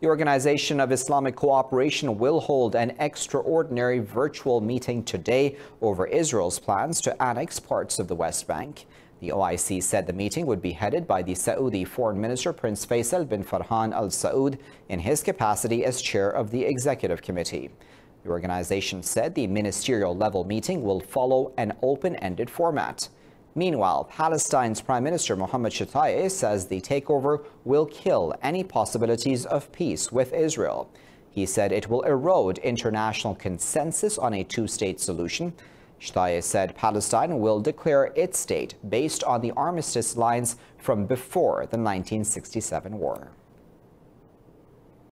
The Organization of Islamic Cooperation will hold an extraordinary virtual meeting today over Israel's plans to annex parts of the West Bank. The OIC said the meeting would be headed by the Saudi Foreign Minister Prince Faisal bin Farhan Al Saud in his capacity as chair of the Executive Committee. The organization said the ministerial level meeting will follow an open-ended format. Meanwhile, Palestine's Prime Minister Mohammed Shtayyeh says the takeover will kill any possibilities of peace with Israel. He said it will erode international consensus on a two-state solution. Shtayyeh said Palestine will declare its state based on the armistice lines from before the 1967 war.